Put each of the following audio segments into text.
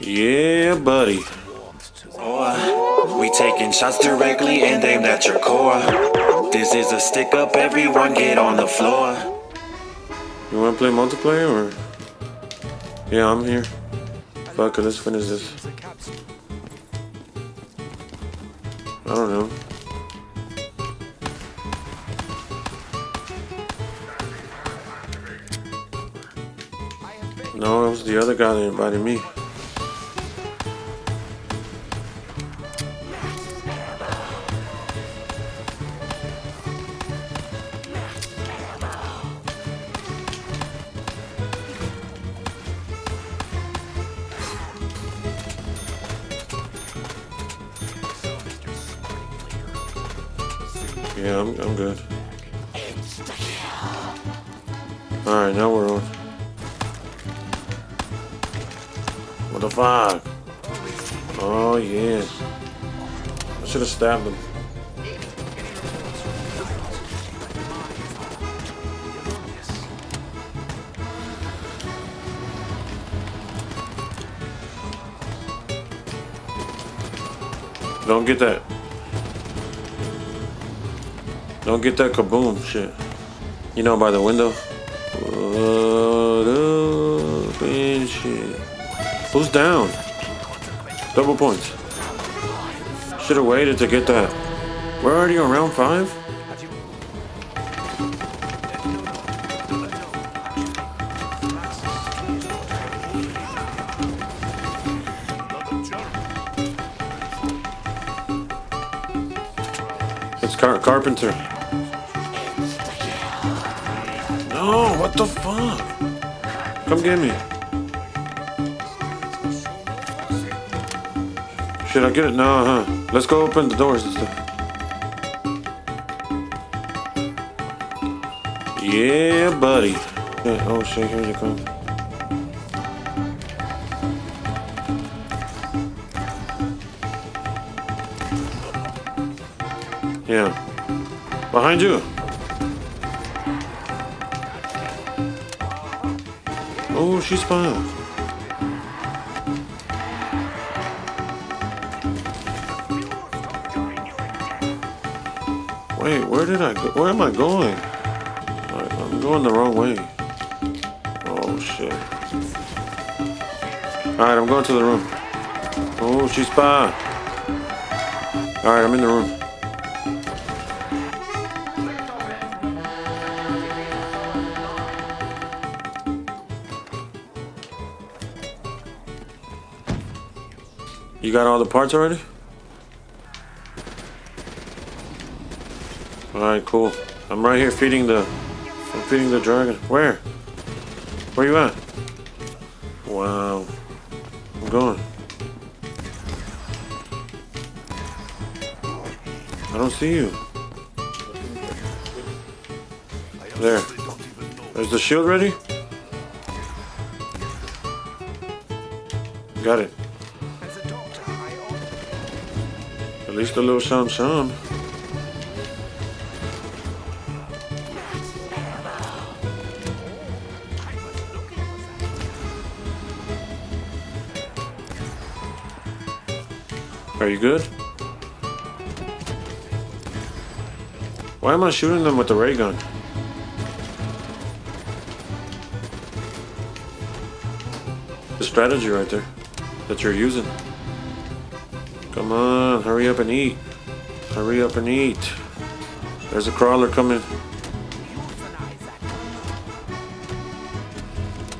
Yeah, buddy. We taking shots directly and aimed at your core. This is a stick up, everyone get on the floor. You wanna play multiplayer or? Yeah, I'm here. Fuck it, let's finish this. I don't know. No, it was the other guy that invited me. Yeah, I'm, I'm good. Alright, now we're on. What the fuck? Oh, yeah. I should have stabbed him. Don't get that. Don't get that kaboom shit. You know, by the window. What up and shit. Who's down? Double points. Should have waited to get that. We're already on round five? Carpenter. No, what the fuck? Come get me. Should I get it? No, huh? Let's go open the doors and stuff. Yeah, buddy. Oh shit, here you come. Yeah. Behind you. Oh, she's fine. Wait, where did I go? Where am I going? I'm going the wrong way. Oh, shit. Alright, I'm going to the room. Oh, she's fine. Alright, I'm in the room. You got all the parts already? Alright, cool. I'm right here feeding the I'm feeding the dragon. Where? Where you at? Wow. I'm going. I don't see you. There. Is the shield ready? Got it. At least a little some some. Are you good? Why am I shooting them with the ray gun? The strategy right there that you're using. Come on, hurry up and eat. Hurry up and eat. There's a crawler coming.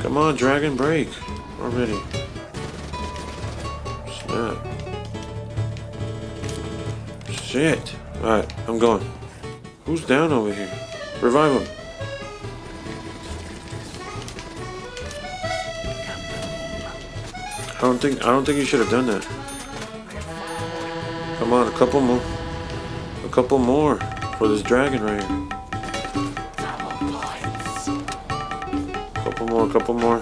Come on, dragon, break already. Snap. Shit. Alright, I'm going. Who's down over here? Revive him. I don't think I don't think you should have done that. Come on, a couple more. A couple more for this dragon right here. Couple more, a couple more.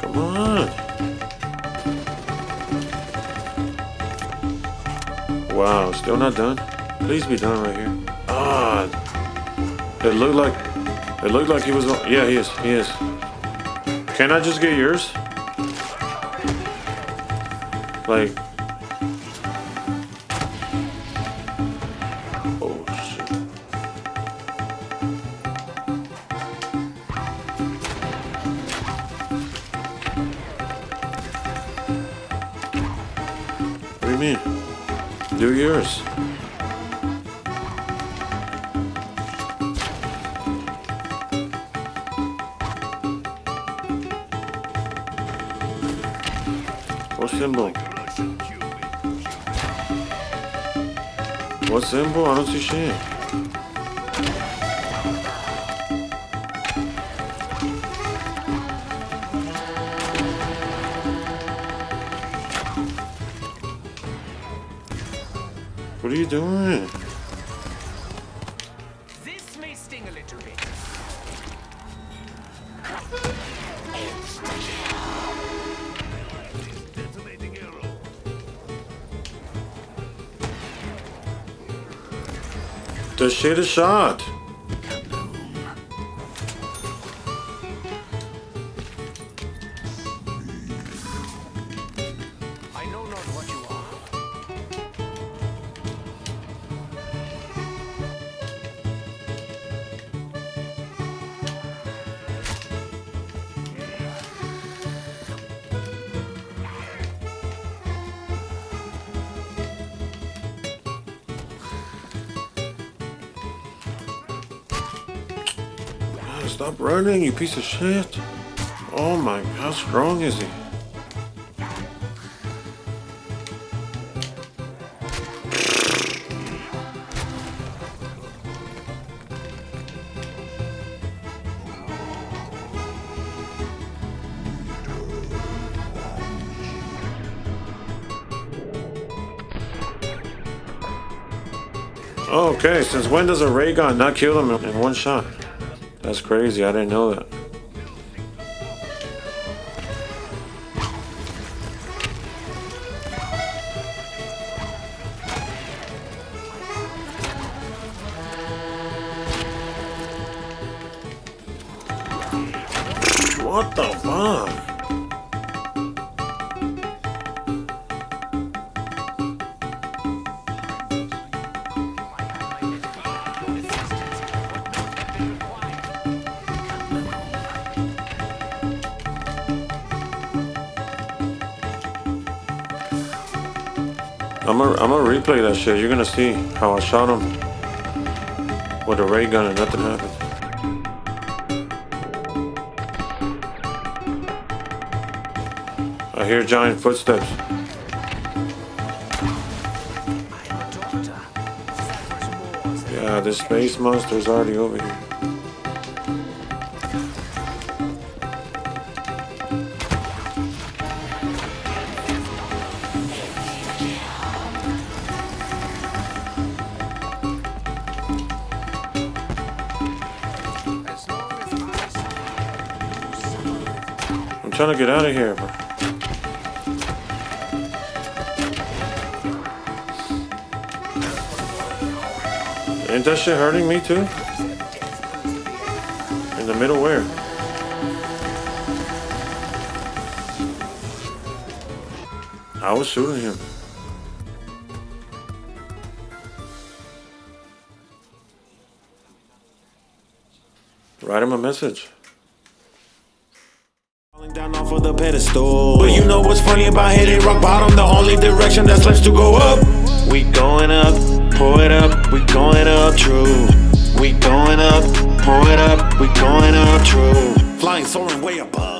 Come on. Wow, still not done? Please be done right here. Ah, it looked like it looked like he was. on- Yeah, he is. He is. Can I just get yours? Like. Oh shit. What do you mean? Do yours. What symbol? What symbol? I don't see shit. What are you doing? The shit is shot. Stop running, you piece of shit. Oh my, how strong is he? Okay, since when does a ray gun not kill him in one shot? That's crazy, I didn't know that. What the fuck? I'm gonna I'm gonna replay that shit. You're gonna see how I shot him with a ray gun and nothing happened. I hear giant footsteps. I'm a doctor. That was more than Yeah, the space monster's already over here. Trying to get out of here, bro. Ain't that shit hurting me too? In the middle where? I was shooting him. Write him a message. Off of the pedestal. But you know what's funny about hitting rock bottom? The only direction that's left to go up. We going up, pull it up, we going up, true. We going up, pull it up, we going up, true. Flying, soaring way above.